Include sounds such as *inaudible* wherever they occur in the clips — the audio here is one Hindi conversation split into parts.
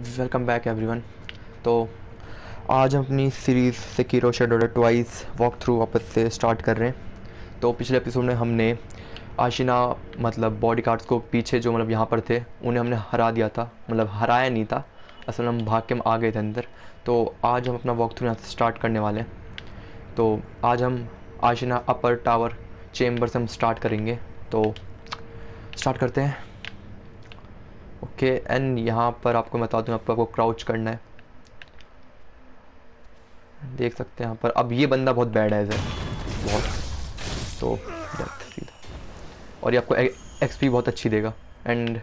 वेलकम बैक एवरीवन तो आज हम अपनी सीरीज़ से Sekiro shadow twice walk through वापस से स्टार्ट कर रहे हैं। तो पिछले एपिसोड में हमने आशिना मतलब बॉडी कार्ड्स को पीछे जो मतलब यहाँ पर थे, उन्हें हमने हरा दिया था। मतलब हराया नहीं था। असल में हम भाग के आ गए थे अंदर। तो आज हम अपना वॉक थ्रू यहाँ से स्टार्ट करने वाले हैं। तो आज हम आशिना अपर टावर चेम्बर से हम स्टार्ट करेंगे। तो स्टार्ट करते हैं। ओके एंड यहाँ पर आपको बता दूँ आपको आपको क्राउच करना है। देख सकते हैं यहाँ पर। अब ये बंदा बहुत बैड है। बहुत। तो सीधा और ये आपको एक्सपी बहुत अच्छी देगा। एंड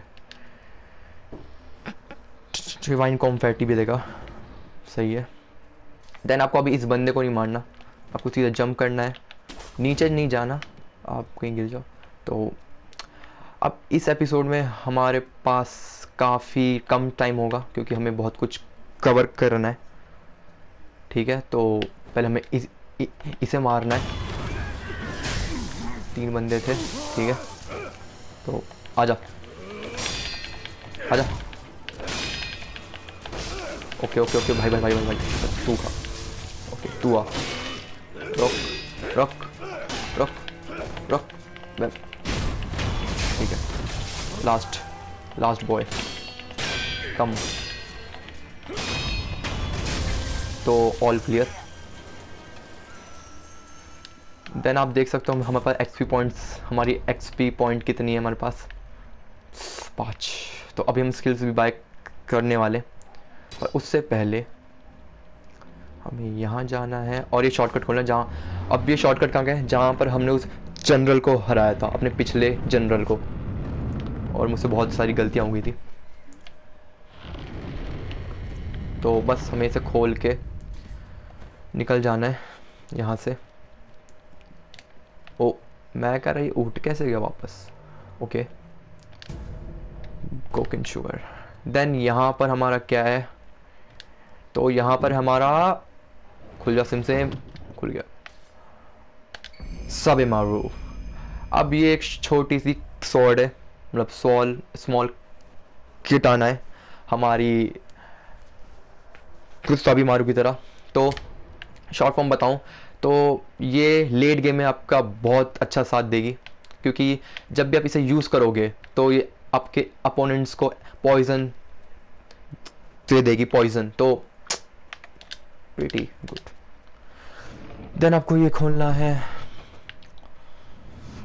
रिवाइन कॉम्फैटी भी देगा। सही है। देन आपको अभी इस बंदे को नहीं मारना। आपको सीधा जंप करना है। नीचे नहीं जाना। आप कहीं गिर जाओ। तो अब इस एपिसोड में हमारे पास काफ़ी कम टाइम होगा क्योंकि हमें बहुत कुछ कवर करना है। ठीक है तो पहले हमें इस, इ, इसे मारना है। तीन बंदे थे ठीक है। तो आ आजा। आजा। ओके ओके ओके भाई भाई भाई भाई भाई तू खा। ओके तू आ। रुक रुक रुक रुक लास्ट लास्ट बॉय कम तो ऑल क्लियर देन आप देख सकते हो हमारे पास एक्सपी पॉइंट्स हमारी एक्सपी पॉइंट कितनी है हमारे पास? पाँच। तो अभी हम स्किल्स भी बाय करने वाले। और उससे पहले हमें यहाँ जाना है और ये शॉर्टकट खोलना जहाँ अब ये शॉर्टकट कहाँ गए जहाँ पर हमने उस जनरल को हराया था, अपने पिछले जनरल को। और मुझसे बहुत सारी गलतियाँ हो गई थी। तो बस हमें इसे खोल के निकल जाना है यहाँ से। ओ, मैं कह रही उठ कैसे गया वापस? ओके कोकिन शुगर देन यहाँ पर हमारा क्या है? तो यहाँ पर हमारा खुल गया सिम से खुल गया। सब मारू अब ये एक छोटी सी सॉर्ड है। मतलब सॉल स्मॉल किटाना है हमारी सभी मारू की तरह। तो शॉर्ट फॉर्म बताऊँ तो ये लेट गेम में आपका बहुत अच्छा साथ देगी, क्योंकि जब भी आप इसे यूज़ करोगे तो ये आपके अपोनेंट्स को पॉइजन दे देगी पॉइजन तो प्रीटी गुड देन आपको ये खोलना है।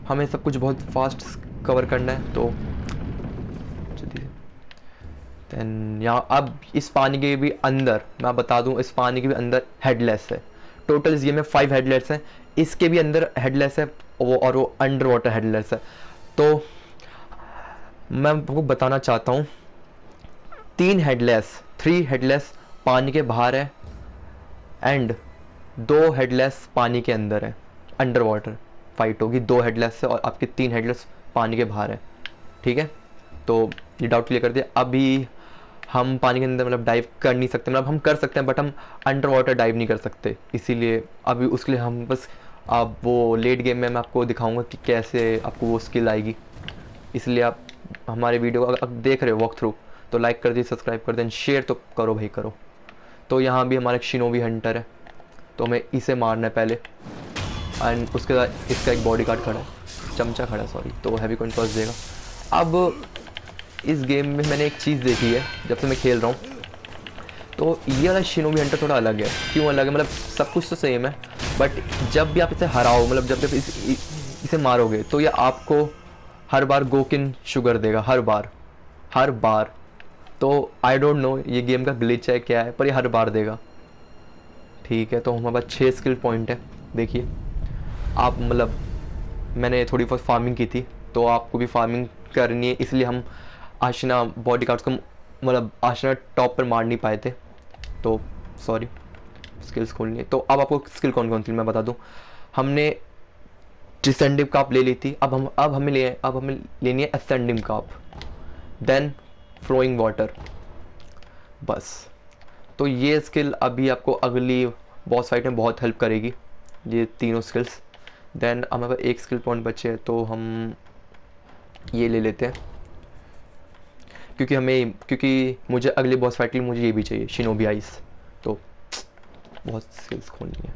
हमें सब कुछ बहुत फास्ट कवर करना है तो यहाँ, अब इस पानी के भी अंदर, मैं बता दूँ, इस पानी के भी अंदर हेडलेस है। टोटल ये में फाइव हेडलेस हैं। इसके भी अंदर हेडलेस है, वो और वो अंडर वाटर हेडलेस है। तो मैं आपको बताना चाहता हूँ, तीन हेडलेस थ्री हेडलेस पानी के बाहर है एंड दो हेडलेस पानी के अंदर है अंडर वाटर फाइट होगी, दो हेडलेस है और आपके तीन हेडलेस पानी के बाहर है। ठीक है? तो ये डाउट क्लियर कर दिया। अभी हम पानी के अंदर मतलब डाइव कर नहीं सकते। मतलब हम कर सकते हैं बट हम अंडर वाटर डाइव नहीं कर सकते। इसीलिए अभी उसके लिए हम बस, आप वो लेट गेम में मैं आपको दिखाऊँगा कि कैसे आपको वो स्किल आएगी। इसलिए आप हमारे वीडियो को अब देख रहे हो वॉक थ्रू तो लाइक कर दीजिए सब्सक्राइब कर दें शेयर तो करो भाई, करो। तो यहाँ भी हमारा शिनोवी हंटर है। तो हमें इसे मारना है पहले। एंड उसके बाद इसका एक बॉडी गार्ड खड़ा है। चमचा खड़ा सॉरी तो हैवी कॉइन फ़र्स्ट देगा। अब इस गेम में मैंने एक चीज़ देखी है जब से मैं खेल रहा हूँ। तो ये वाला शिनोबी हंटर थोड़ा अलग है। क्यों अलग है? मतलब सब कुछ तो सेम है बट जब भी आप इसे हराओ मतलब जब भी इस, इसे मारोगे तो ये आपको हर बार गोकिन शुगर देगा हर बार। हर बार। तो आई डोंट नो ये गेम का ग्लिच है क्या है पर ये हर बार देगा। ठीक है तो हमारे पास छः स्किल पॉइंट है देखिए। आप मतलब मैंने थोड़ी बहुत फ़ार्मिंग की थी तो आपको भी फ़ार्मिंग करनी है, इसलिए हम आशना बॉडी कार्ड्स को मतलब आशना टॉप पर मार नहीं पाए थे। तो सॉरी स्किल्स खोलनी है। तो अब आपको स्किल कौन कौन सी मैं बता दूँ। हमने डिसेंडिव काप ले ली थी, अब हम, अब हमें ले, अब हमें लेनी है असेंडिव काप देन फ्लोइंग वाटर बस। तो ये स्किल अभी आपको अगली बॉस फाइट में बहुत हेल्प करेगी, ये तीनों स्किल्स देन हमारे पास एक स्किल पॉइंट बचे हैं तो हम ये ले लेते हैं। क्योंकि हमें, क्योंकि मुझे अगले बॉस फाइट के लिए मुझे ये भी चाहिए शिनोबी आइस तो बहुत स्किल्स खोलनी है।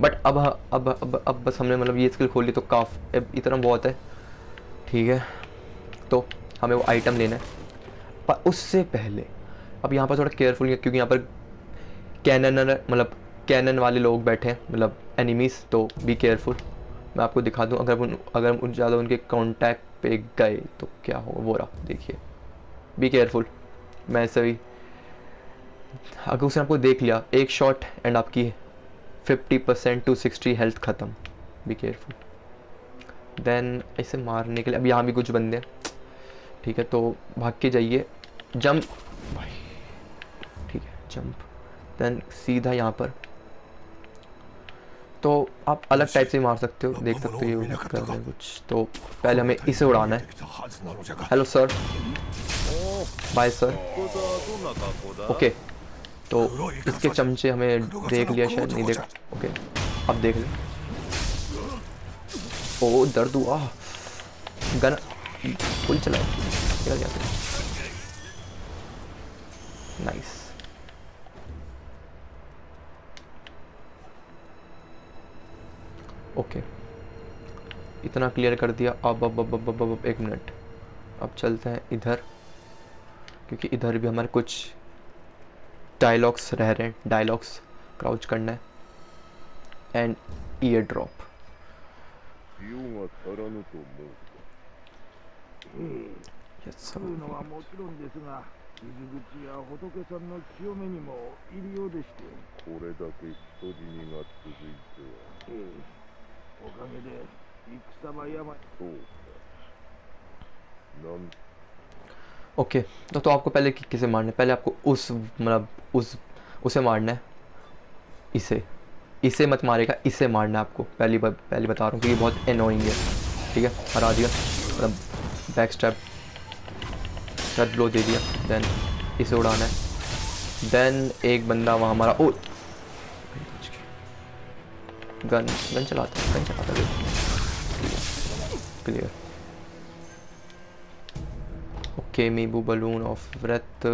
बट अब अब अब अब बस हमने मतलब ये स्किल खोली तो काफ इतना बहुत है। ठीक है। तो हमें वो आइटम लेना है। पर उससे पहले, अब यहाँ पर थोड़ा केयरफुल क्योंकि यहाँ पर कैनन मतलब कैनन वाले लोग बैठे हैं मतलब एनिमीज तो बी केयरफुल मैं आपको दिखा दूँ, अगर उन अगर उन ज़्यादा उनके कांटेक्ट पे गए तो क्या होगा? वो रहा, देखिए। बी केयरफुल मैं सभी अगर उसने आपको देख लिया, एक शॉट एंड आपकी fifty percent to sixty health ख़त्म। बी केयरफुल देन इसे मारने के लिए अब यहाँ भी कुछ बंदे ठीक है तो भाग के जाइए। जंप ठीक है जंप देन सीधा यहाँ पर। तो आप अलग टाइप से मार सकते हो देख सकते हो ये कर रहे हैं कुछ। तो पहले हमें इसे उड़ाना है। Hello sir bye sir okay तो इसके चमचे हमें देख लिया शायद नहीं देख ओके अब देख ले। ओ दर्द हुआ। गन। फुल चला। नाइस ओके इतना क्लियर कर दिया अब अब अब अब अब, अब एक मिनट अब चलते हैं इधर क्योंकि इधर भी हमारे कुछ डायलॉग्स रह रहे हैं डायलॉग्स क्राउच करना है एंड ईयर ड्रॉप 食うのはもちろんですが傷口や仏さんの清めにもいるようでしてこれだけ人死にが続いてはええ おかげで戦場病そうかなん ओके तो तो आपको पहले कि- किसे मारना है पहले आपको उस मतलब उस उसे मारना है इसे इसे मत मारेगा इसे मारना है आपको पहली बार पहली बता रहा हूँ क्योंकि बहुत एनोइंग है ठीक है हरा दिया मतलब बैक स्टेप शट ब्लो दे दिया देन इसे उड़ाना है देन एक बंदा वहाँ हमारा ओ गन गन चलाता है गन चलाता है clear okay Mibu balloon of wealth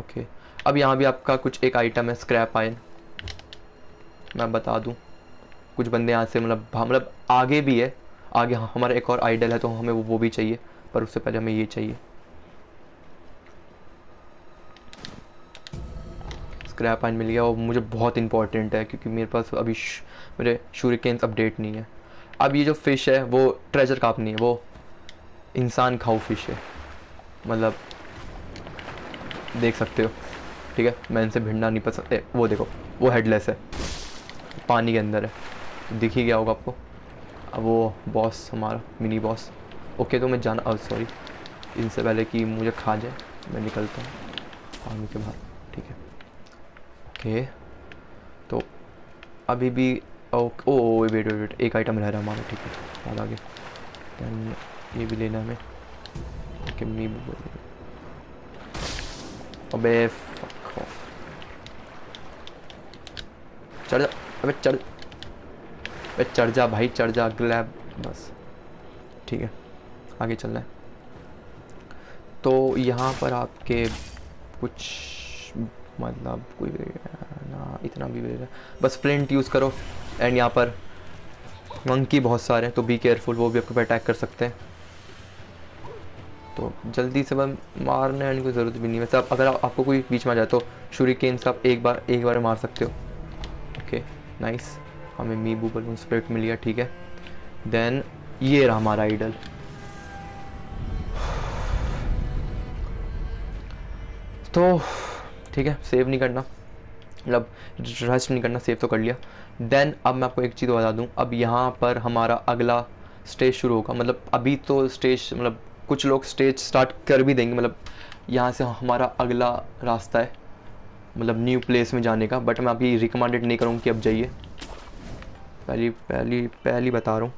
okay अब यहाँ भी आपका कुछ एक आइटम है स्क्रैप आयन मैं बता दूँ कुछ बंदे यहाँ से मतलब मतलब आगे भी है आगे हाँ, हमारा एक और आइडल है तो हमें वो, वो भी चाहिए पर उससे पहले हमें ये चाहिए स्क्रैप आयन मिल गया और मुझे बहुत इंपॉर्टेंट है क्योंकि मेरे पास अभी मेरे शूरिकेन्स अपडेट नहीं है। अब ये जो फ़िश है, वो ट्रेजर काप नहीं है, वो इंसान खाऊ फ़िश है। मतलब देख सकते हो, ठीक है? मैं इनसे भिड़ना नहीं पसंद वो देखो, वो हेडलेस है। पानी के अंदर है। दिख ही गया होगा आपको। अब वो बॉस हमारा मिनी बॉस ओके तो मैं जाना सॉरी इनसे पहले कि मुझे खा जाए, मैं निकलता हूँ पानी के बाहर, ठीक है? ओके तो अभी भी oh oh wait wait wait एक आइटम रह रहा हमारा, ठीक है, याद आगे देन ये भी लेना हमें। ओके मी अबे चढ़ जा, अबे, चढ़ अबे, चढ़ जा भाई, चढ़ जा ग्लैब बस। ठीक है, आगे चलना है। तो यहाँ पर आपके कुछ मतलब कोई ना, इतना भी बस फ्लिंट यूज़ करो। एंड यहाँ पर मंकी बहुत सारे हैं तो बी केयरफुल वो भी आपके ऊपर अटैक कर सकते हैं। तो जल्दी से मारने आने की ज़रूरत भी नहीं वैसे आप अगर आप, आपको कोई बीच में आ जाए तो शुरिकेन से आप एक बार एक बार मार सकते हो। ओके नाइस हमें मीबू बलून स्प्रिट मिल गया ठीक है। देन ये रहा हमारा आइडल तो ठीक है सेव नहीं करना। मतलब रस्ट नहीं करना सेव तो कर लिया। देन अब मैं आपको एक चीज़ बता दूँ। अब यहाँ पर हमारा अगला स्टेज शुरू होगा। मतलब अभी तो स्टेज मतलब कुछ लोग स्टेज स्टार्ट कर भी देंगे। मतलब यहाँ से हमारा अगला रास्ता है मतलब न्यू प्लेस में जाने का। बट मैं अभी रिकमेंडेड नहीं करूँगी कि अब जाइए। पहली पहली पहली बता रहा हूँ।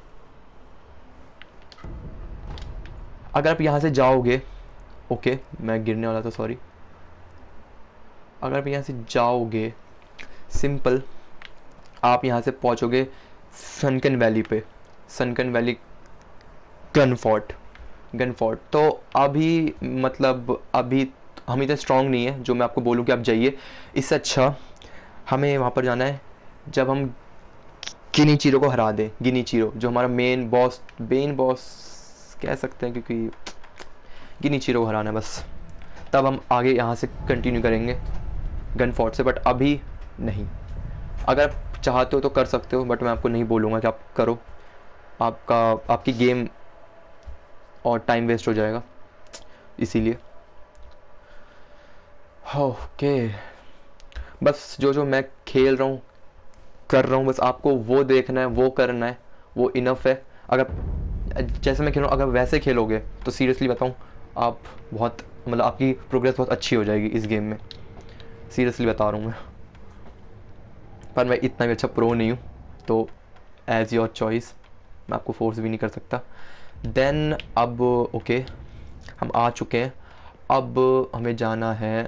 अगर आप यहाँ से जाओगे ओके मैं गिरने वाला था सॉरी अगर आप यहाँ से जाओगे सिंपल आप यहाँ से पहुँचोगे सनकन वैली पे। Sunken valley gun fort gun fort तो अभी मतलब अभी हम इतने स्ट्रांग नहीं है, जो मैं आपको बोलूँ कि आप जाइए। इससे अच्छा हमें वहाँ पर जाना है, जब हम गिनी चीरों को हरा दें, गिनी चीरो, जो हमारा मेन बॉस मेन बॉस कह सकते हैं क्योंकि गिनी चीरों को हराना है बस। तब हम आगे यहाँ से कंटिन्यू करेंगे गन फोर्ट से बट अभी नहीं। अगर चाहते हो तो कर सकते हो बट मैं आपको नहीं बोलूँगा कि आप करो। आपका, आपकी गेम और टाइम वेस्ट हो जाएगा, इसीलिए। ओके बस जो जो मैं खेल रहा हूँ, कर रहा हूँ, बस आपको वो देखना है, वो करना है, वो इनफ है। अगर, जैसे मैं खेल रहा हूँ, अगर वैसे खेलोगे तो सीरियसली बताऊँ, आप बहुत मतलब आपकी प्रोग्रेस बहुत अच्छी हो जाएगी इस गेम में। सीरियसली बता रहा हूँ मैं। पर मैं इतना भी अच्छा प्रो नहीं हूँ तो एज़ योर चॉइस मैं आपको फोर्स भी नहीं कर सकता। देन अब ओके हम आ चुके हैं। अब हमें जाना है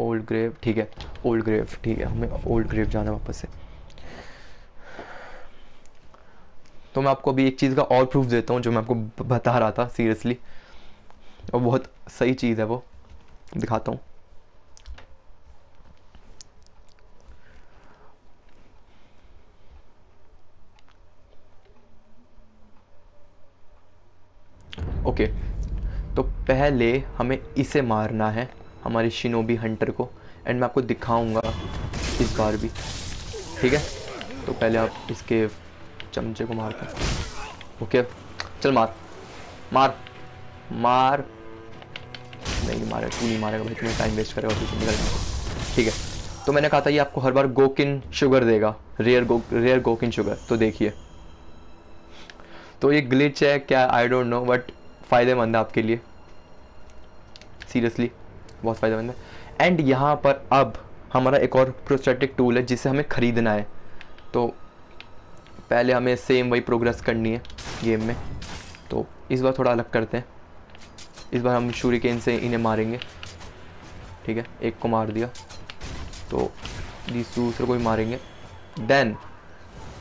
ओल्ड ग्रेव ठीक है ओल्ड ग्रेव ठीक है, हमें ओल्ड ग्रेव जाना वापस से। तो मैं आपको अभी एक चीज़ का और प्रूफ देता हूँ, जो मैं आपको बता रहा था सीरियसली और बहुत सही चीज़ है वो, दिखाता हूँ। ओके। तो पहले हमें इसे मारना है, हमारे शिनोबी हंटर को। एंड मैं आपको दिखाऊँगा इस बार भी। ठीक है? तो पहले आप इसके चमचे को मार कर ओके? चल मार। मार। मार। नहीं, मारे तू नहीं मारेगा भाई तुम्हें टाइम वेस्ट करेगा तू निकल ठीक है? तो मैंने कहा था ये आपको हर बार गोकिन शुगर देगा। Rare go rare Gokan sugar तो देखिए। तो ये ग्लिच है, क्या? आई डोंट नो बट फ़ायदेमंद है आपके लिए। सीरियसली बहुत फ़ायदेमंद है। एंड यहाँ पर अब हमारा एक और प्रोस्टेटिक टूल है, जिसे हमें ख़रीदना है। तो पहले हमें सेम वही प्रोग्रेस करनी है गेम में। तो इस बार थोड़ा अलग करते हैं। इस बार हम शूरिकेन से इन्हें मारेंगे। ठीक है, एक को मार दिया। तो दूसरे को भी मारेंगे। देन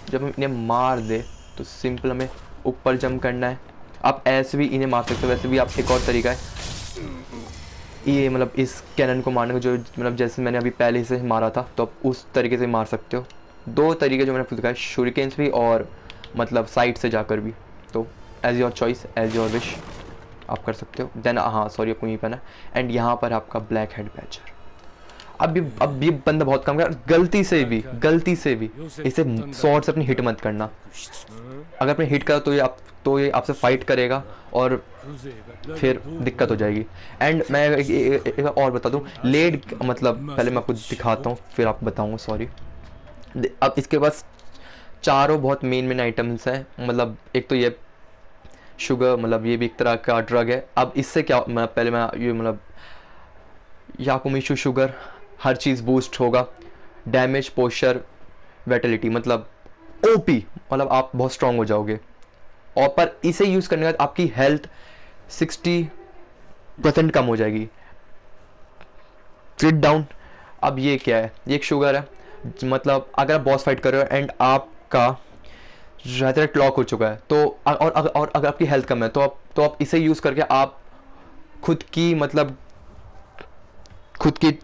जब हम इन्हें मार दे तो सिंपल हमें ऊपर जंप करना है। आप ऐसे भी इन्हें मार सकते हो, वैसे भी आप एक और तरीका है। ये मतलब इस कैनन को मारने का जो मतलब जैसे मैंने अभी पहले से मारा था तो आप उस तरीके से मार सकते हो। दो तरीके जो मैंने आपको दिखाया शुरिकेंस भी और मतलब साइड से जाकर भी। तो as your choice as your wish आप कर सकते हो। देन हाँ सॉरी आपको यहीं पहना। एंड यहाँ पर आपका ब्लैक हेड पैचर अब ये अब ये बंदा बहुत कम कर गलती से भी गलती से भी। इसे शॉर्ट से अपनी हिट मत करना। अगर अपने हिट करा तो ये आप तो ये आपसे फाइट करेगा और फिर दिक्कत हो जाएगी। एंड मैं एक, एक, एक और बता दूँ। लेट मतलब पहले मैं आपको दिखाता हूँ फिर आप बताऊँगा सॉरी अब इसके पास चारों बहुत मेन मेन आइटम्स हैं। मतलब एक तो ये शुगर मतलब ये भी एक तरह का ड्रग है। अब इससे क्या मतलब पहले मैं ये मतलब याकुमिशु शुगर हर चीज़ बूस्ट होगा। डैमेज पोस्चर वेटलिटी मतलब ओपी मतलब आप बहुत स्ट्रांग हो जाओगे। और पर इसे यूज़ करने के बाद आपकी हेल्थ 60 परसेंट कम हो जाएगी। ट्रिट डाउन अब ये क्या है? ये एक शुगर है। मतलब अगर आप बॉस फाइट कर रहे हो एंड आपका रेथरेट लॉक हो चुका है तो और, और, और अगर आपकी हेल्थ कम है तो आप तो आप इसे यूज़ करके आप खुद की मतलब खुद की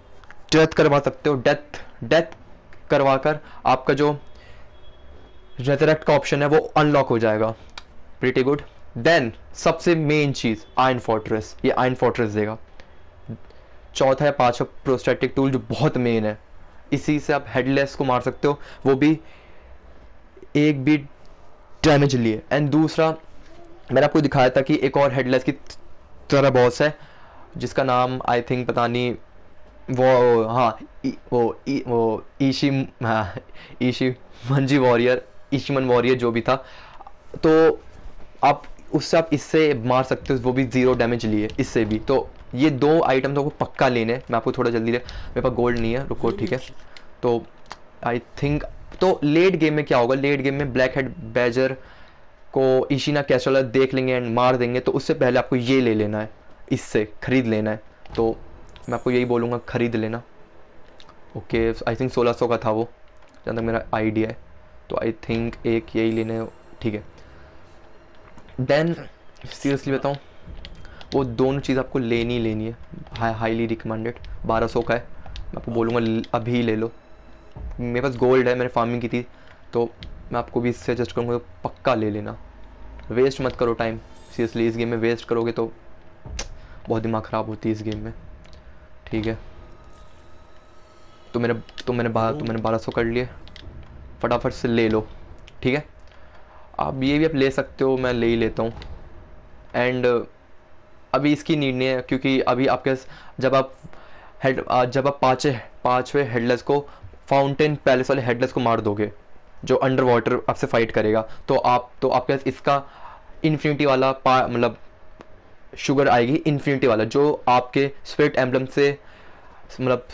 डेथ करवा सकते हो डेथ डेथ करवा कर आपका जो रेथरेक्ट का ऑप्शन है वो अनलॉक हो जाएगा। प्रीटी गुड देन सबसे मेन चीज़ आयन फोर्ट्रेस ये आयन फोर्ट्रेस देगा। चौथा है पांचवा प्रोस्टेटिक टूल जो बहुत मेन है। इसी से आप हेडलेस को मार सकते हो। वो भी एक भी डैमेज लिए। एंड दूसरा, मैंने आपको दिखाया था कि एक और हेडलेस की तरह बॉस है, जिसका नाम आई थिंक पता नहीं वो हाँ वो वो, ईशी हाँ ईशी मंजी वॉरियर, ईशीमन वॉरियर जो भी था तो आप, उससे आप इससे मार सकते हो, वो भी ज़ीरो डैमेज लिए, इससे भी। तो ये दो आइटम तो आपको पक्का लेने मैं आपको थोड़ा जल्दी ले, मेरे पास गोल्ड नहीं है, रुको, ठीक है। तो आई थिंक तो लेट गेम में क्या होगा, लेट गेम में ब्लैक हेड बैजर को ईशिना कैसोला देख लेंगे एंड मार देंगे तो उससे पहले आपको ये ले लेना है, इससे, ख़रीद लेना है तो मैं आपको यही बोलूँगा, ख़रीद लेना। ओके आई थिंक सोलह सौ का था वो, जहाँ तक मेरा आइडिया है। तो आई थिंक एक यही लेने, ठीक है। देन सीरियसली बताऊँ, वो दोनों चीज़ आपको लेनी लेनी है। हाई हाईली रिकमेंडेड बारह सौ का है। मैं आपको बोलूँगा अभी ले लो। मेरे पास गोल्ड है, मैंने फ़ार्मिंग की थी तो मैं आपको भी सजेस्ट करूँगा तो पक्का ले लेना। वेस्ट मत करो टाइम सीरियसली इस गेम में वेस्ट करोगे तो बहुत दिमाग ख़राब होती है इस गेम में। ठीक है। तो मेरे तो मैंने बारह तो मैंने बारह सौ कर लिए। फटाफट से ले लो, ठीक है? आप ये भी आप ले सकते हो, मैं ले ही लेता हूँ। एंड अभी इसकी नीड नहीं है, क्योंकि अभी आपके जब आप हेड जब आप पाँचे, पाँचवें हेडलेस को फाउंटेन पैलेस वाले हेडलेस को मार दोगे, जो अंडर वाटर आपसे फाइट करेगा तो आप तो आपके इसका इन्फिनिटी वाला मतलब शुगर आएगी इन्फिनिटी वाला जो आपके स्प्रिट एम्बलम से मतलब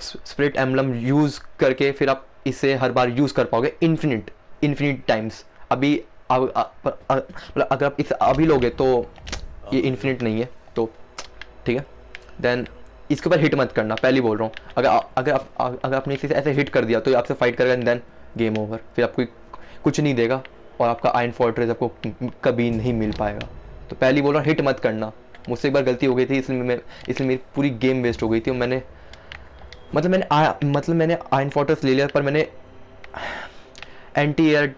स्प्रिट एम्बलम यूज़ करके फिर आप इसे हर बार यूज़ कर पाओगे इन्फिनिट इन्फिनिट टाइम्स अभी मतलब अगर आप इसे अभी लोगे तो ये इन्फिनिट नहीं है तो ठीक है? देन इसके ऊपर हिट मत करना पहले बोल रहा हूँ। अगर अगर आप अगर आपने इसे ऐसे हिट कर दिया तो ये आपसे फाइट करेगा देन गेम ओवर फिर आपको कुछ नहीं देगा और आपका आयन फोर्ट्रेस आपको कभी नहीं मिल पाएगा। तो पहली बोल रहा हूँ हिट मत करना। मुझसे एक बार गलती हो गई थी इसलिए मैं इसलिए मेरी पूरी गेम वेस्ट हो गई थी और मैंने मतलब मैंने आ, मतलब मैंने आयन फोर्ट्रेस ले लिया पर मैंने एंटी एयर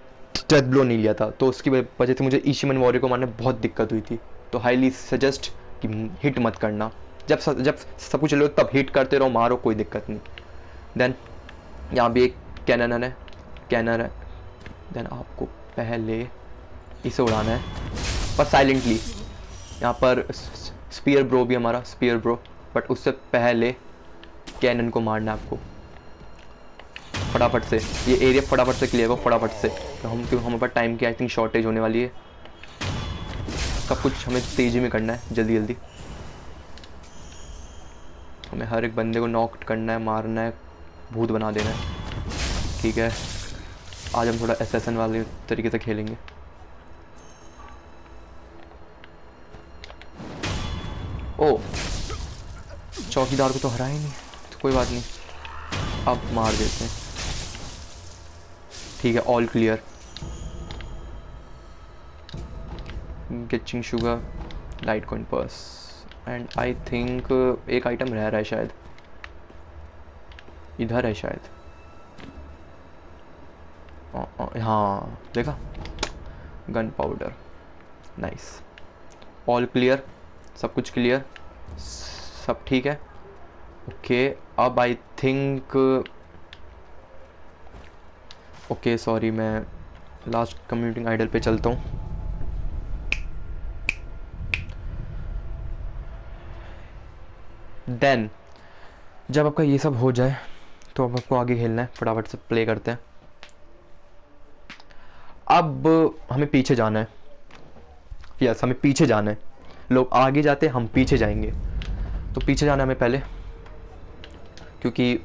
डेथ ब्लो नहीं लिया था। तो उसकी वजह से मुझे ईशिमन वॉरियर को मारने बहुत दिक्कत हुई थी। तो हाईली सजेस्ट कि हिट मत करना। जब जब सब कुछ लो तब हिट करते रहो मारो कोई दिक्कत नहीं। देन यहाँ भी एक कैनन है कैनर है। देन आपको पहले इसे उड़ाना है। पर साइलेंटली यहाँ पर स्पीयर ब्रो भी हमारा स्पीयर ब्रो बट उससे पहले कैनन को मारना आपको। फटाफट से। ये एरिया फटाफट से क्लियर हो फटाफट से। तो हम, क्योंकि हमारे पास टाइम की आई थिंक शॉर्टेज होने वाली है। सब कुछ हमें तेज़ी में करना है, जल्दी जल्दी। हमें हर एक बंदे को नॉक करना है, मारना है, भूत बना देना है। ठीक है। आज हम थोड़ा एस वाले तरीके से खेलेंगे। ओ। चौकीदार को तो हरा ही नहीं तो कोई बात नहीं। अब मार देते हैं। ठीक है all clear Gachiin sugar light coin purse and I think एक आइटम रह रहा है शायद। इधर है शायद। अ, अ, हाँ देखा? Gun powder nice all clear सब कुछ क्लियर सब ठीक है? ओके अब आई थिंक ओके सॉरी मैं लास्ट कम्यूटिंग आइडल पे चलता हूँ। देन जब आपका ये सब हो जाए तो अब आपको आगे खेलना है, फटाफट से प्ले करते हैं। अब हमें पीछे जाना है। यस हमें पीछे जाना है। लोग आगे जाते, हम पीछे जाएँगे। तो पीछे जाना हमें पहले, क्योंकि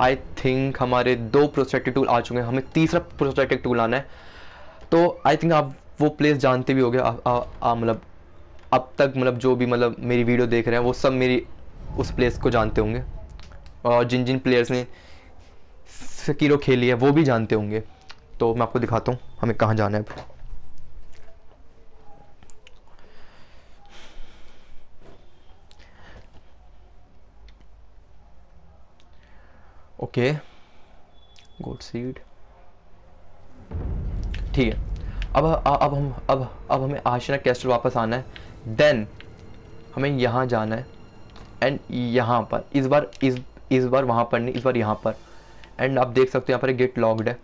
आई थिंक हमारे दो प्रोस्टेटिक टूल आ चुके हैं। हमें तीसरा प्रोस्टेटिक टूल आना है। तो आई थिंक आप वो प्लेस जानते भी हो आ- मतलब अब तक मतलब जो भी मतलब मेरी वीडियो देख रहे हैं, वो सब मेरी उस प्लेस को जानते होंगे। और जिन जिन प्लेयर्स ने सकीरो खेली है, वो भी जानते होंगे। तो मैं आपको दिखाता हूँ, हमें कहाँ जाना है ओके गोड सीड ठीक है। अब अब हम, अब अब हमें आशना कैस्टल वापस आना है। देन हमें यहाँ जाना है। एंड यहाँ पर, इस बार, इस इस बार वहाँ पर नहीं, इस बार यहाँ पर। एंड आप देख सकते हो यहाँ पर गेट लॉक्ड है।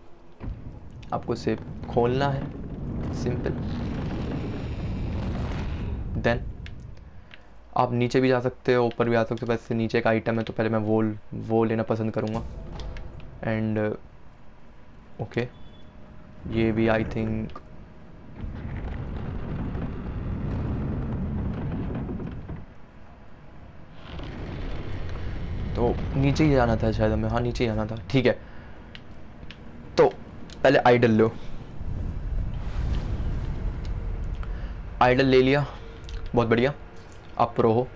आपको इसे खोलना है। सिंपल देन आप नीचे भी जा सकते हो, ऊपर भी आ सकते हो वैसे नीचे का आइटम है तो पहले मैं वो वो लेना पसंद करूँगा। एंड ओके ये भी आई थिंक तो नीचे ही जाना था शायद हमें। हाँ नीचे ही जाना था। ठीक है। तो पहले आइडल लो। आइडल ले लिया। बहुत बढ़िया। अप्रो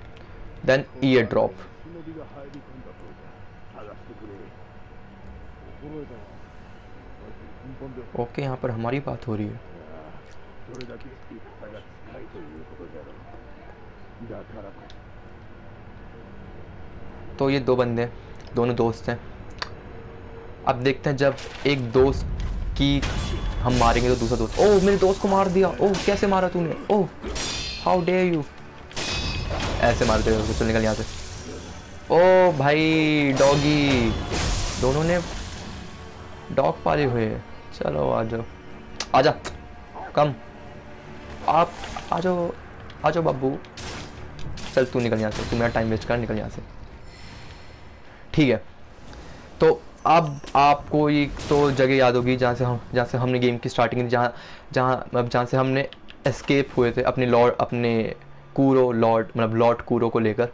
देन ईयर ड्रॉप ओके यहाँ पर हमारी बात हो रही है। तो ये दो बंदे दोनों दोस्त हैं। अब देखते हैं जब एक दोस्त की हम मारेंगे तो दूसरा दोस्त, ओह, मेरे दोस्त को मार दिया, ओह, कैसे मारा तूने? ओह हाउ डेयर यू ऐसे मारते हुए चल निकल यहाँ से। ओ भाई, डॉगी। दोनों ने डॉग पाले हुए। चलो आ जाओ। आ जा। कम। आप आ जाओ। आ जाओ बाबू। चल तू निकल यहाँ से। तू मेरा टाइम वेस्ट कर, निकल यहाँ से। ठीक है। तो अब आपको एक तो जगह याद होगी जहाँ से हम जहाँ से हमने गेम की स्टार्टिंग जहाँ जहाँ जहाँ से हमने एस्केप हुए थे, अपने लॉर्ड अपने कूरो, लॉर्ड मतलब लॉर्ड कूरो को लेकर,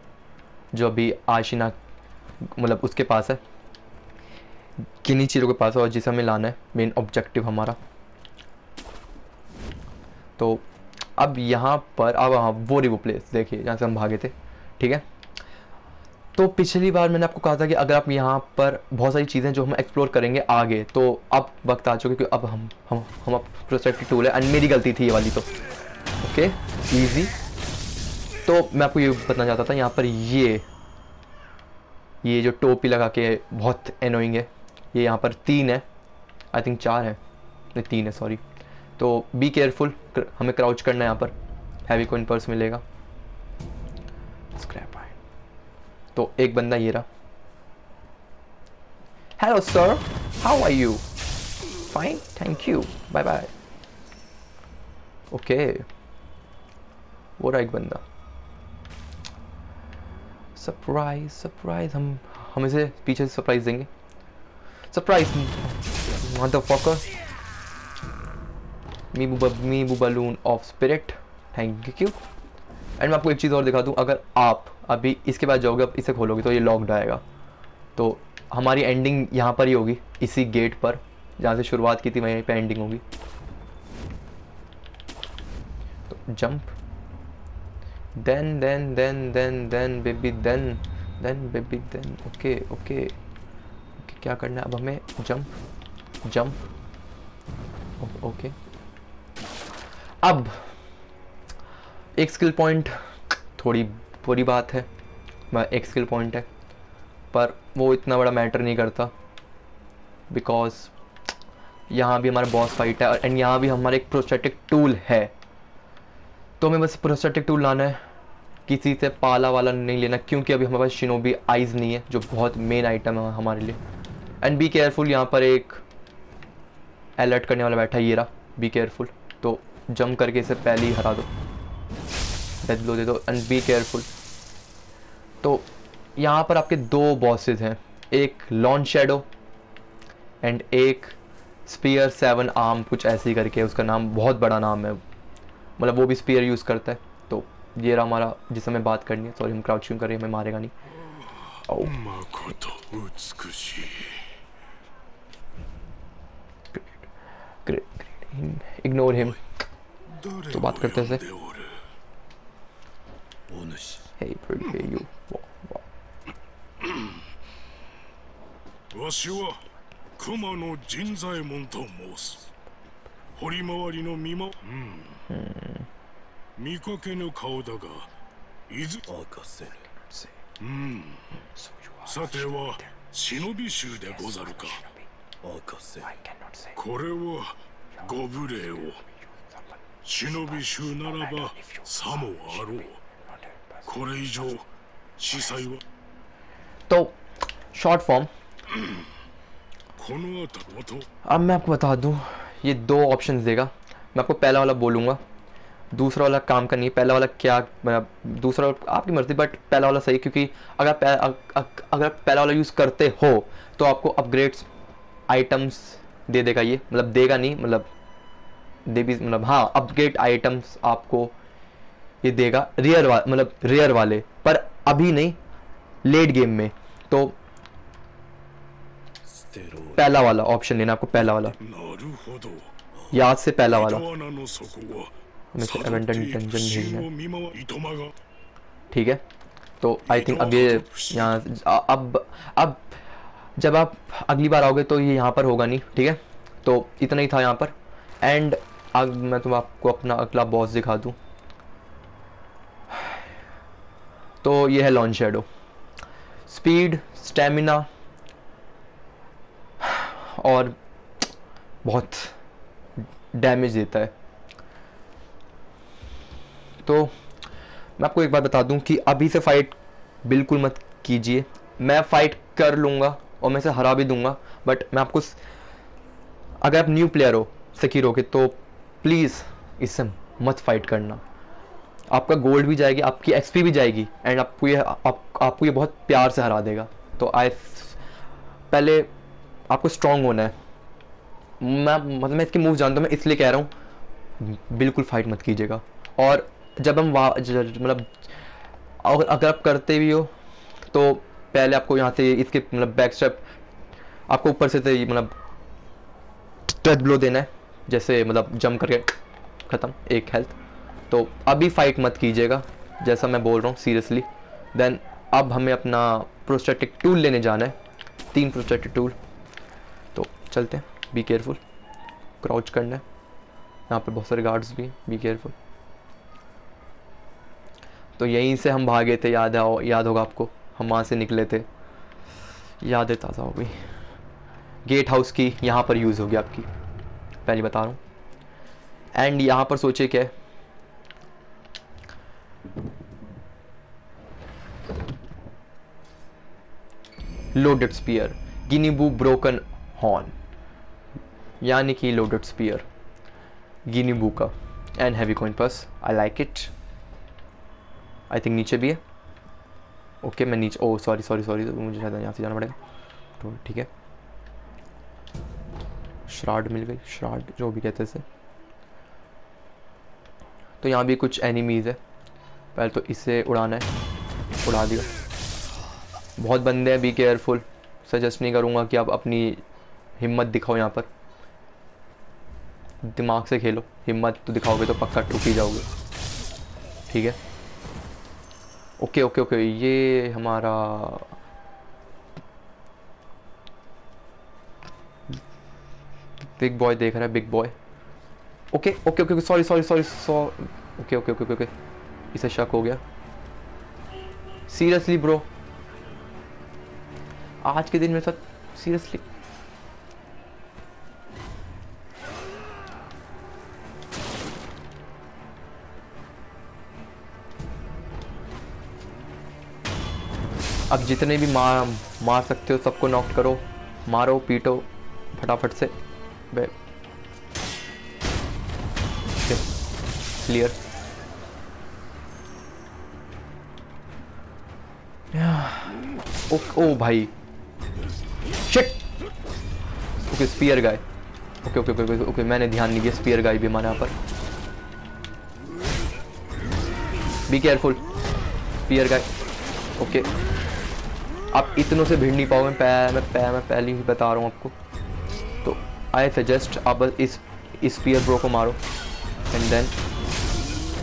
जो अभी आशिना मतलब उसके पास है, किन्हीं चीज़ों के पास है और जिसे हमें लाना है मेन ऑब्जेक्टिव हमारा। तो अब यहाँ पर, अब हाँ वो रिवो प्लेस देखिए जहाँ से हम भागे थे, ठीक है? तो पिछली बार मैंने आपको कहा था कि अगर आप यहाँ पर बहुत सारी चीज़ें जो हम एक्सप्लोर करेंगे आगे तो अब वक्त आ चुके कि अब हम हम हम अब प्रोस्पेक्टिव टूल है एंड मेरी गलती थी ये वाली तो। ओके इजी तो मैं आपको ये बताना चाहता था, यहाँ पर ये ये जो टोपी लगा के बहुत एनोइंग है, ये यहाँ पर तीन है आई थिंक चार है, नहीं, तीन है सॉरी तो बी केयरफुल हमें क्राउच करना है यहाँ पर हैवी कोइन पर्स मिलेगा. स्क्रैप तो एक बंदा ये रहा. Hello sir how are you fine thank you bye bye okay वो रहा एक बंदा. सरप्राइज़ सरप्राइज़ हम हम इसे पीछे से सरप्राइज़ देंगे। सरप्राइज़ मदरफकर मी बुबा मी बुबालून of spirit thank you and मैं आपको एक चीज़ और दिखा दूँ, अगर आप अभी इसके बाद जाओगे अब इसे खोलोगे तो ये लॉक्ड आएगा। तो हमारी एंडिंग यहाँ पर ही होगी, इसी गेट पर, जहाँ से शुरुआत की थी, वहीं पे एंडिंग होगी। तो jump then then then then then baby then then baby then okay okay okay क्या करना है? अब हमें जंप जंप ओके अब एक स्किल पॉइंट थोड़ी बुरी बात है एक स्किल पॉइंट है, पर वो इतना बड़ा मैटर नहीं करता बिकॉज़ यहाँ भी हमारा बॉस फाइट है, और एंड यहाँ भी हमारा एक प्रोस्टेटिक टूल है। तो हमें बस प्रोस्टेटिक टूल लाना है। किसी से पाला वाला नहीं लेना, क्योंकि अभी हमारे पास शिनोबी आइज़ नहीं है, जो बहुत मेन आइटम है हमारे लिए। एंड बी केयरफुल यहाँ पर एक अलर्ट करने वाला बैठा है, ये रहा। बी केयरफुल तो जम करके इसे पहले ही हरा दो। डेथ ब्लो दे दो एंड बी केयरफुल तो यहाँ पर आपके दो बॉसेस हैं। एक लॉन्च शेडो एंड एक स्पीयर सेवन आर्म कुछ ऐसे ही करके, उसका नाम बहुत बड़ा नाम है। मतलब वो भी स्पीयर यूज़ करता है तो ये रहा हमारा जिसे हमें बात करनी है सॉरी हम क्राउच क्यों कर रहे हैं हमें मारेगा नहीं ओ 誠美しい इग्नोर हिम 誰 तो बात करते हैं を呼んでおるお主 hey pretty you Wow, wow. わしは熊野神左衛門と申す 堀回りの見まうん見かけぬ顔だがいず明かせぬ Say, うん so you are さては忍び衆でござるか明かせ I cannot say これはご無礼を忍び衆ならばさもあろうこれ以上司祭は तो शॉर्ट फॉर्म この後はと अब मैं आपको बता दूं ये दो ऑप्शन देगा। मैं आपको पहला वाला बोलूँगा। दूसरा वाला काम करनी है। पहला वाला क्या मतलब दूसरा आपकी मर्ज़ी बट पहला वाला सही क्योंकि अगर पह, अग, अग, अगर पहला वाला यूज़ करते हो तो आपको अपग्रेड्स आइटम्स दे देगा ये। मतलब देगा नहीं मतलब दे भी मतलब हाँ अपग्रेड आइटम्स आपको ये देगा। रेयर वा मतलब रेयर वाले। पर अभी नहीं लेट गेम में। तो पहला वाला ऑप्शन लेना आपको पहला वाला। याद से पहला वाला। तो ठीक है? तो आई थिंक अब ये यहाँ अब अब जब आप अगली बार आओगे तो ये यहाँ पर होगा नहीं ठीक है? तो इतना ही था यहाँ पर। एंड अब मैं तुम आपको अपना अगला बॉस दिखा दूँ। तो ये है लॉन्च शेडो स्पीड स्टेमिना और बहुत डैमेज देता है। तो मैं आपको एक बात बता दूँ कि अभी से फाइट बिल्कुल मत कीजिए। मैं फाइट कर लूँगा और मैं इसे हरा भी दूँगा बट मैं आपको अगर आप न्यू प्लेयर हो सकीरो के तो प्लीज़ इससे मत फाइट करना। आपका गोल्ड भी जाएगी आपकी एक्सपी भी जाएगी एंड आपको ये आप, आपको ये बहुत प्यार से हरा देगा। तो आई पहले आपको स्ट्रांग होना है। मैं मतलब मैं इसकी मूव जानता हूँ, मैं इसलिए कह रहा हूँ, बिल्कुल फाइट मत कीजिएगा। और जब हम वहाँ मतलब अगर अगर आप करते भी हो तो पहले आपको यहाँ से इसके मतलब बैक स्टेप आपको ऊपर से मतलब टच ब्लो देना है, जैसे मतलब जम करके ख़त्म, एक हेल्थ तो अभी फाइट मत कीजिएगा, जैसा मैं बोल रहा हूँ सीरियसली देन अब हमें अपना प्रोस्टेटिक टूल लेने जाना है, तीन प्रोस्टेटिक टूल तो चलते हैं बी केयरफुल क्राउच करना है। यहाँ पे बहुत सारे गार्ड्स भी हैं बी केयरफुल तो यहीं से हम भागे थे, याद आओ, याद होगा आपको, हम वहाँ से निकले थे। यादें ताज़ा हो गई। गेट हाउस की यहाँ पर यूज़ होगी आपकी। पहले बता रहा हूँ। एंड यहाँ पर सोचे क्या लोडेड स्पीयर गिनीबू ब्रोकन हॉर्न यानी कि लोडेड स्पीयर गिनीबू का and heavy coin purse I like it I think नीचे भी है. ओके okay, मैं नीचे ओ सॉरी सॉरी सॉरी मुझे शायद यहाँ से जाना पड़ेगा। तो ठीक है। श्राड मिल गई। श्राड जो भी कहते हैं तो यहाँ भी कुछ एनिमीज़ है। पहले तो इसे उड़ाना है। उड़ा दिया। बहुत बंदे हैं बी केयरफुल सजेस्ट नहीं करूँगा कि आप अपनी हिम्मत दिखाओ यहाँ पर। दिमाग से खेलो। हिम्मत तो दिखाओगे तो पक्का टूट ही जाओगे। ठीक है? Okay okay okay. ये हमारा बिग बॉय देख रहा है, big boy. Okay okay okay sorry sorry sorry okay okay okay okay इसे शक हो गया। सीरियसली ब्रो, आज के दिन में साथ सीरियसली अब जितने भी मार मार सकते हो, सबको नॉक करो, मारो, पीटो, फटाफट से। क्लियर ओ ओ भाई। Shit okay spear guy okay okay okay okay मैंने ध्यान नहीं दिया स्पीयर गाय भी हमारे यहाँ पर। Be careful spear guy okay. आप इतनों से भिड़ नहीं पाओगे पै मैं पै, मैं पहले ही बता रहा हूँ आपको। तो आई सजेस्ट आप इस इस पियर ब्रो को मारो एंड देन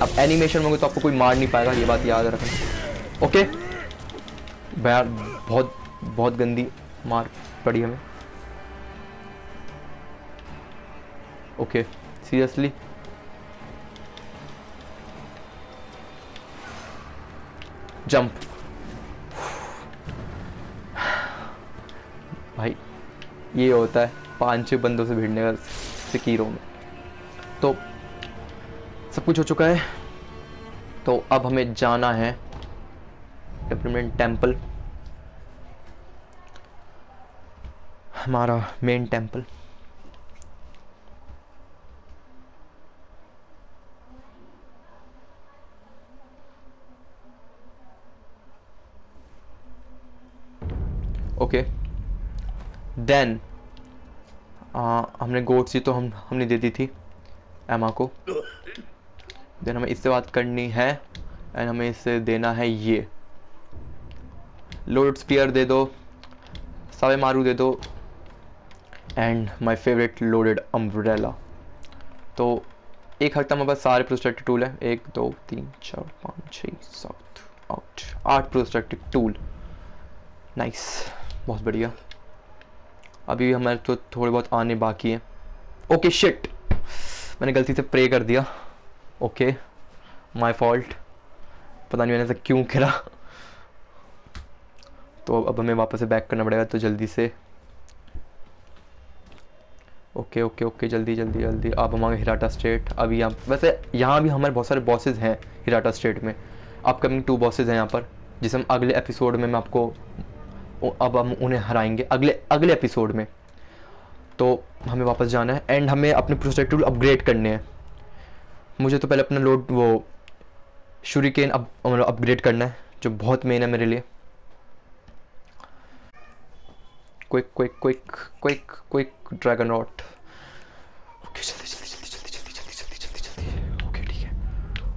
अब एनिमेशन होंगे तो आपको कोई मार नहीं पाएगा ये बात याद रखना। ओके यार बहुत बहुत गंदी मार पड़ी हमें। ओके सीरियसली जंप भाई, ये होता है पाँच छः बंदों से भिड़ने का सिकीरों में। तो सब कुछ हो चुका है। तो अब हमें जाना है डेवलपमेंट टेंपल हमारा main temple okay. okay. Then हमने गोट सी तो हम, हमने दे दी थी एमा को। देन हमें इससे बात करनी है एंड हमें इससे देना है ये। लोड स्पीयर दे दो सावे मारू दे दो and my favourite loaded umbrella तो एक हफ़्ता में पास सारे प्रोस्ट्रक्टिव टूल है। एक, दो, तीन, चार, पाँच छः सात, आठ आठ प्रोस्ट्रक्टिव टूल नाइस बहुत बढ़िया। अभी हमारे तो थोड़े बहुत आने बाकी हैं। ओके शिट मैंने गलती से प्रे कर दिया। ओके माय फॉल्ट पता नहीं मैंने ऐसा क्यों करा। तो अब हमें वापस से बैक करना पड़ेगा तो जल्दी से। ओके ओके ओके जल्दी जल्दी जल्दी। अब आगे हिराटा स्टेट अभी यहाँ वैसे यहाँ भी हमारे बहुत सारे बॉसेज हैं हिराटा स्टेट में। अपकमिंग टू बॉसेज हैं यहाँ पर, जिसे हम अगले एपिसोड में मैं आपको अब हम उन्हें हराएँगे अगले अगले एपिसोड में तो हमें वापस जाना है एंड हमें अपने प्रोजेक्टिव अपग्रेड करने हैं मुझे तो पहले अपना लोड वो शुरिकेन अब मतलब अपग्रेड करना है जो बहुत मेन है मेरे लिए quick quick quick quick quick dragon rot okay जल्दी जल्दी जल्दी जल्दी जल्दी जल्दी जल्दी जल्दी जल्दी ओके ठीक है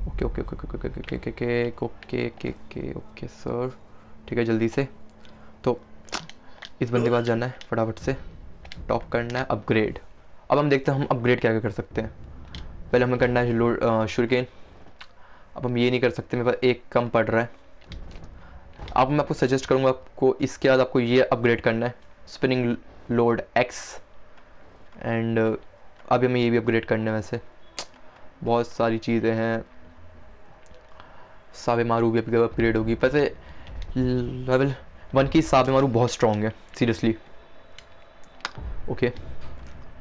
okay okay okay okay okay okay okay okay okay okay okay sir ठीक है जल्दी से तो इस बंदे के पास जाना है, फटाफट से। टॉप करना है अपग्रेड अब हम देखते हैं हम अपग्रेड क्या क्या कर सकते हैं। पहले हमें करना है शुरकेन अब हम ये नहीं कर सकते, मेरे पास एक कम पड़ रहा है। अब मैं आपको सजेस्ट करूँगा आपको, इसके बाद आपको ये अपग्रेड करना है स्पिनिंग लोड एक्स एंड अभी हमें ये भी अपग्रेड करना है वैसे। बहुत सारी चीज़ें हैं। साबे मारू भी अपग्रेड होगी। वैसे लेवल वन की साबे मारू बहुत स्ट्रॉन्ग है सीरियसली ओके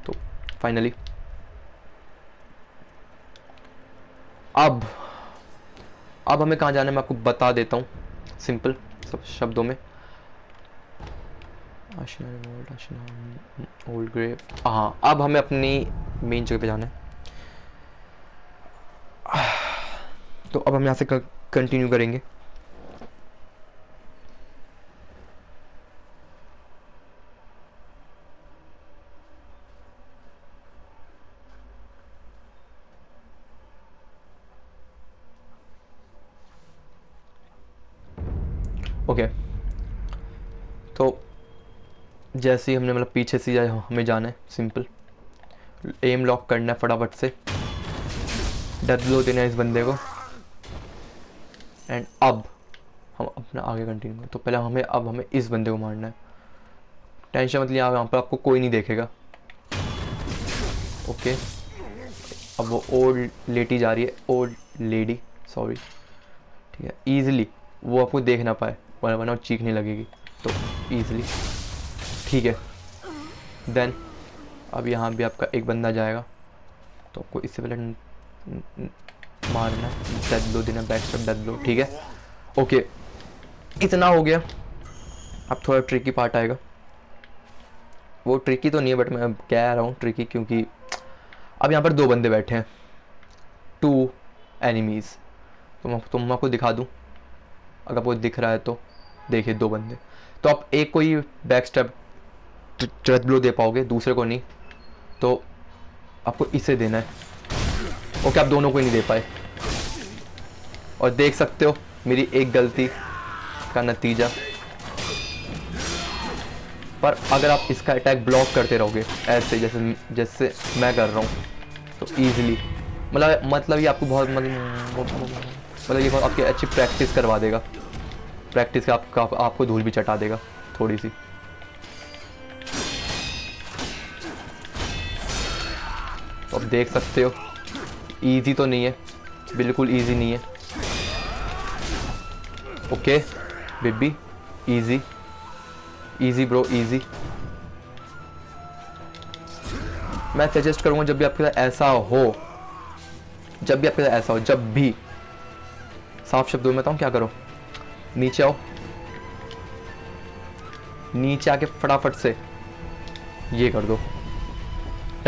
तो फाइनली अब अब हमें कहाँ जाना है, मैं आपको बता देता हूँ. सिंपल सब शब्दों में. ओल्ड ग्रेव हाँ अब हमें अपनी मेन जगह पे जाना है. *sighs* तो अब हम यहाँ से कंटिन्यू करेंगे ओके तो जैसे ही हमने मतलब पीछे से जाए, हमें जाना है सिंपल एम लॉक करना है फटाफट से। डर लो देना है इस बंदे को। एंड अब हम अपना आगे कंटिन्यू तो पहले हमें, अब हमें इस बंदे को मारना है। टेंशन मतलब यहाँ पर आपको कोई नहीं देखेगा। ओके अब वो ओल्ड लेटी जा रही है। ओल्ड लेडी सॉरी ठीक है ईजिली वो आपको देख ना पाए। वरना वरना चीखने लगेगी। तो ईजिली ठीक है। देन अब यहाँ भी आपका एक बंदा जाएगा। तो आपको इससे पहले मारना डेड लो देना बैक स्टेप डेड लो ठीक है? ओके इतना हो गया। अब थोड़ा ट्रिकी पार्ट आएगा। वो ट्रिकी तो नहीं है बट मैं कह रहा हूँ ट्रिकी क्योंकि अब यहाँ पर दो बंदे बैठे हैं। टू एनिमीज़ तो मैं तो मैं आपको दिखा दूँ। अगर वो दिख रहा है तो देखिए दो बंदे। तो आप एक को ही बैक स्टेप ट्रेथ ब्लो दे पाओगे दूसरे को नहीं। तो आपको इसे देना है। ओके आप दोनों को ही नहीं दे पाए। और देख सकते हो मेरी एक गलती का नतीजा। पर अगर आप इसका अटैक ब्लॉक करते रहोगे ऐसे जैसे जैसे मैं कर रहा हूँ तो ईजिली मतलब मतलब ये आपको बहुत मतलब मतलब ये आपकी अच्छी प्रैक्टिस करवा देगा। प्रैक्टिस का आप, आप, आपको धूल भी चटा देगा थोड़ी सी। तो आप देख सकते हो इजी तो नहीं है, बिल्कुल इजी नहीं है। Okay baby easy easy bro easy मैं सजेस्ट करूँगा जब भी आपके साथ ऐसा हो, जब भी आपके साथ ऐसा हो, जब भी। साफ़ शब्दों में बताऊँ क्या करो? नीचे आओ। नीचे आके फटाफट से ये कर दो।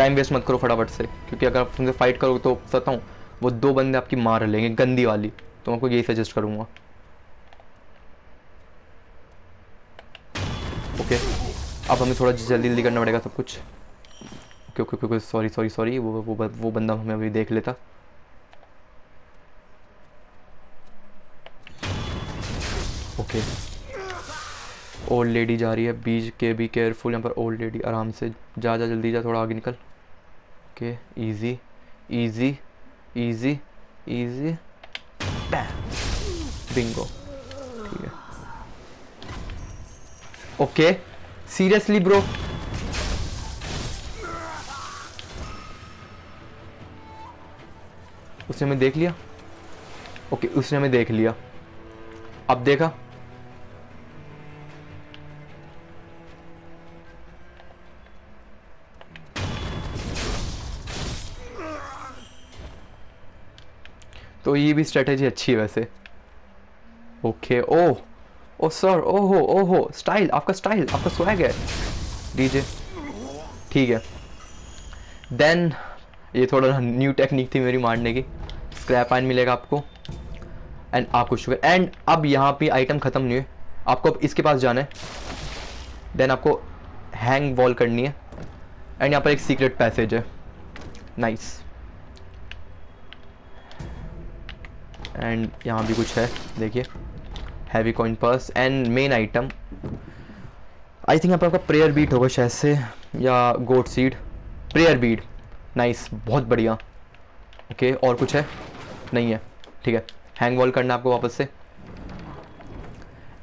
टाइम वेस्ट मत करो फटाफट से, क्योंकि अगर आप तुमसे फाइट करोगे तो बताऊँ वो दो बंदे आपकी मार लेंगे, गंदी वाली। तो मैं आपको यही सजेस्ट करूँगा। ओके अब हमें थोड़ा जल्दी जल्दी करना पड़ेगा सब कुछ। Okay okay sorry sorry sorry वो वो वो बंदा हमें अभी देख लेता। ओके ओल्ड लेडी जा रही है, बीज के बी केयरफुल यहाँ पर ओल्ड लेडी आराम से जा जा, जल्दी जा, थोड़ा आगे निकल। Okay easy easy easy easy bingo ठीक है। ओके सीरियसली ब्रो उसने हमें देख लिया? ओके, उसने हमें देख लिया। अब देखा? तो ये भी स्ट्रेटेजी अच्छी है वैसे। ओके ओह ओ सर ओहो ओहो स्टाइल आपका स्टाइल आपका स्वैग है। डीजे ठीक है। देन ये थोड़ा न्यू टेक्निक थी मेरी मारने की। स्क्रैप आइन मिलेगा आपको। एंड आपको शुगर एंड अब यहाँ पे आइटम ख़त्म नहीं है आपको अब इसके पास जाना है। देन आपको हैंग वॉल करनी है। एंड यहाँ पर एक सीक्रेट पैसेज है। नाइस एंड यहाँ भी कुछ है। देखिए heavy coin purse and main item I think यहाँ पर आपका प्रेयर बीट होगा शायद से या गोट सीड प्रेयर बीट नाइस बहुत बढ़िया। ओके okay, और कुछ है? नहीं है। ठीक है हैंग वॉल करना आपको वापस से।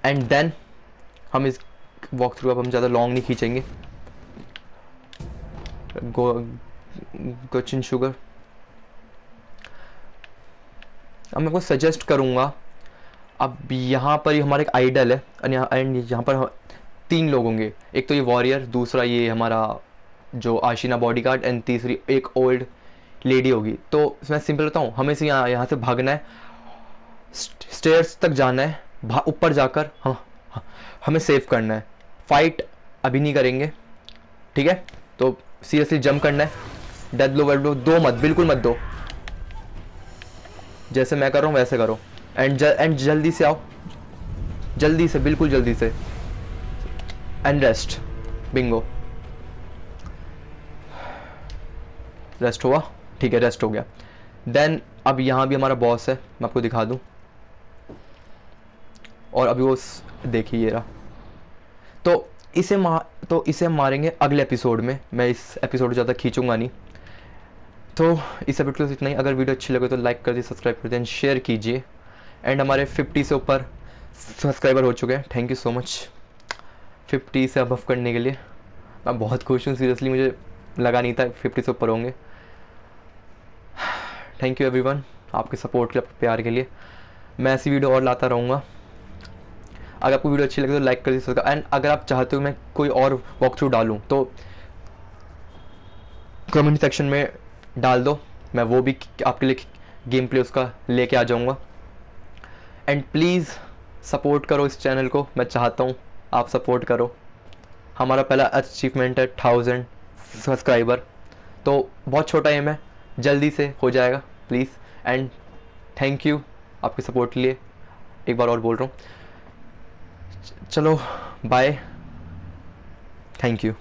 एंड देन हम इस वॉक थ्रू अब हम ज़्यादा लॉन्ग नहीं खींचेंगे। गोचिन शुगर अब मैं आपको सजेस्ट करूँगा। अब यहाँ पर ही हमारा एक आइडल है एंड यहाँ पर तीन लोग होंगे। एक तो ये वॉरियर दूसरा ये हमारा जो आशीना बॉडी गार्ड एंड तीसरी एक ओल्ड लेडी होगी। तो मैं सिंपल बताऊँ हमें से यहाँ यहाँ से भागना है। स्टेयर्स तक जाना है। ऊपर जाकर हाँ, हाँ हमें सेव करना है। फाइट अभी नहीं करेंगे। ठीक है? तो सीरियसली जंप करना है। डेथ लो वेड लो दो मत बिल्कुल मत दो। जैसे मैं कर रहा हूँ वैसे करो। एंड ज, एंड जल्दी से आओ। जल्दी से बिल्कुल जल्दी से। एंड रेस्ट बिंगो रेस्ट हुआ? ठीक है रेस्ट हो गया। देन अब यहाँ भी हमारा बॉस है। मैं आपको दिखा दूँ। और अभी वो देखिए रहा। तो इसे मार तो इसे मारेंगे अगले एपिसोड में। मैं इस एपिसोड ज़्यादा खींचूँगा नहीं। तो इस एपिसोड से इतना ही। अगर वीडियो अच्छी लगे तो लाइक कर दीजिए सब्सक्राइब कर दीजिए शेयर कीजिए। एंड हमारे 50 से ऊपर सब्सक्राइबर हो चुके हैं। थैंक यू सो मच 50 से अबव करने के लिए। मैं बहुत खुश हूँ सीरियसली मुझे लगा नहीं था 50 से ऊपर होंगे। थैंक यू एवरीवन आपके सपोर्ट के लिए प्यार के लिए। मैं ऐसी वीडियो और लाता रहूँगा। अगर आपको वीडियो अच्छी लगे तो लाइक कर दीजिए एंड अगर आप चाहते हो मैं कोई और वॉक थ्रू डालूँ तो कमेंट सेक्शन में डाल दो। मैं वो भी आपके लिए गेम प्ले उसका लेके आ जाऊँगा। एंड प्लीज़ सपोर्ट करो इस चैनल को। मैं चाहता हूँ आप सपोर्ट करो। हमारा पहला अचीवमेंट है थाउज़ेंड सब्सक्राइबर तो बहुत छोटा एम है। जल्दी से हो जाएगा प्लीज़ एंड थैंक यू आपके सपोर्ट के लिए। एक बार और बोल रहा हूँ। चलो बाय थैंक यू